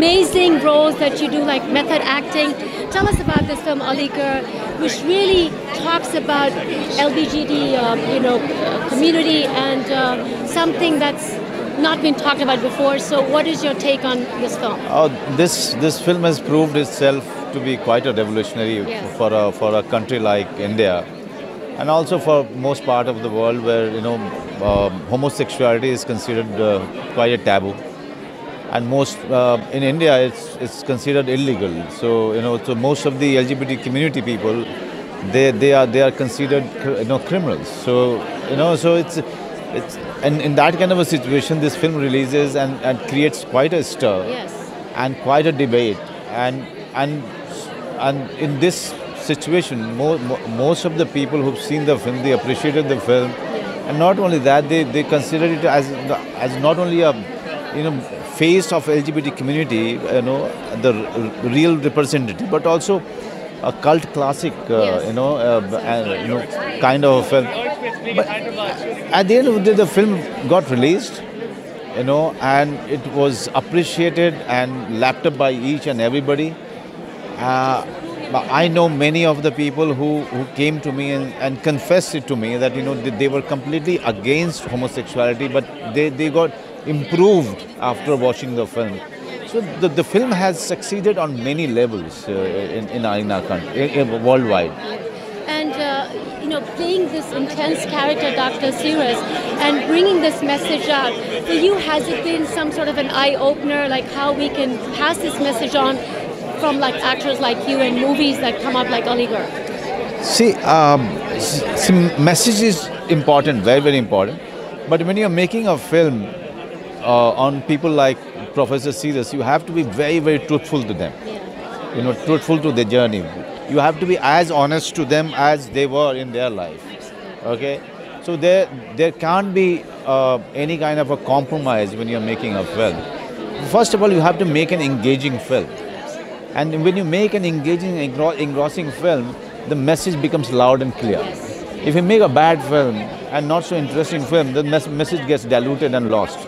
Amazing roles that you do, like method acting. Tell us about this film Aligarh, which really talks about LBGT, uh, you know, community and uh, something that's not been talked about before. So, what is your take on this film? Oh, this this film has proved itself to be quite a revolutionary Yes. for a for a country like India, and also for most part of the world where you know um, homosexuality is considered uh, quite a taboo, and most uh, in India it's it's considered illegal. So you know, so most of the LGBT community people, they they are they are considered you know criminals. So you know, so it's it's and in that kind of a situation, this film releases and, and creates quite a stir Yes. and quite a debate and and and in this situation mo- mo- most of the people who've seen the film they appreciated the film and not only that they, they consider it as as not only a you know face of lgbt community you know the r- real representative but also a cult classic uh, Yes. you know uh, uh, you know kind of a film but at the end of the day the film got released you know, and it was appreciated and lapped up by each and everybody. Uh, I know many of the people who, who came to me and, and confessed it to me that you know they, they were completely against homosexuality, but they, they got improved after watching the film. So the, the film has succeeded on many levels uh, in, in our, in our country, in- worldwide. And uh, you know, playing this intense character, Dr. Siras, and bringing this message out. For you, has it been some sort of an eye opener, like how we can pass this message on from like actors like you in movies that come up like Aligarh? See, um, s- s- message is important, very, very important. But when you're making a film uh, on people like Professor Siras, you have to be very, very truthful to them. You know, truthful to their journey. You have to be as honest to them as they were in their life. Okay, so there there can't be uh, any kind of a compromise when you're making a film. First of all, you have to make an engaging film. And when you make an engaging, engro- engrossing film, the message becomes loud and clear. If you make a bad film and not so interesting film, the mes- message gets diluted and lost.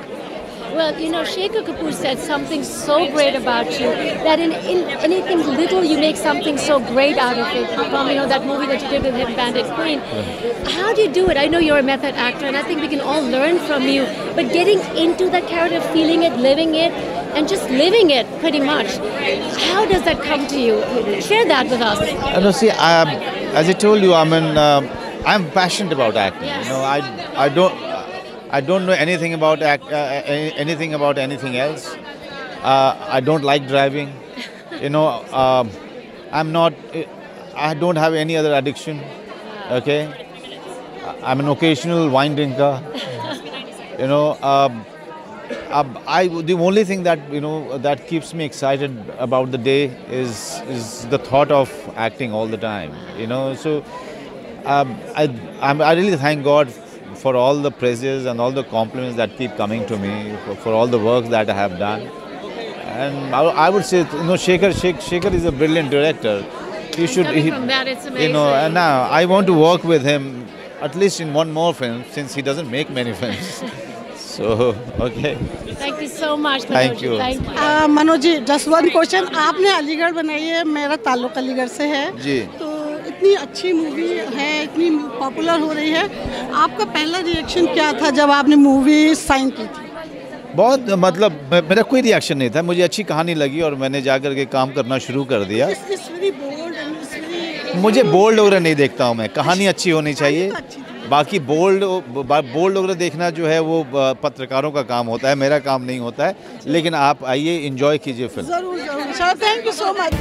Well, you know, Shekhar Kapoor said something so great about you that in, in anything little you make something so great out of it. From you know that movie that you did with him, Bandit Queen. How do you do it? I know you're a method actor, and I think we can all learn from you. But getting into that character, feeling it, living it, and just living it, pretty much. How does that come to you? Share that with us. You see, um, as I told you, I mean, um, I'm passionate about acting. Yes. You know, I, I don't, I don't know anything about uh, anything about anything else. Uh, I don't like driving. You know, um, I'm not. I don't have any other addiction. Okay, I'm an occasional wine drinker. You know, um, um, I the only thing that you know that keeps me excited about the day is is the thought of acting all the time. You know, so um, I I'm, I really thank God for all the praises and all the compliments that keep coming to me for, for all the work that I have done. And I, I would say, you know, Shekhar, Shek- Shekhar is a brilliant director. He should, Coming he- from that, it's you know, amazing. and now I want to work with him at least in one more film since he doesn't make many films. so, okay. Thank you so much, Thank Manoj. you. Thank you. Uh, Manoj ji just one question आपने अलीगढ़ बनाई है मेरा ताल्लुक अलीगढ़ से है जी। इतनी अच्छी movie है इतनी पॉपुलर हो रही है। आपका पहला रिएक्शन क्या था जब आपने मूवी साइन की थी? बहुत मतलब मेरा कोई रिएक्शन नहीं था। मुझे अच्छी कहानी लगी और मैंने जा कर के काम करना शुरू कर दिया। बोल्ड मुझे बोल्ड वगैरह नहीं देखता हूँ मैं। कहानी अच्छी होनी चाहिए। तो। बाकी बोल्ड बोल्ड वगैरह देखना जो है वो पत्रकारों का काम होता है मेरा काम नहीं होता है। लेकिन आप आइए इंजॉय कीजिए फ़िल्म ज़रूर ज़रूर। Thank you so much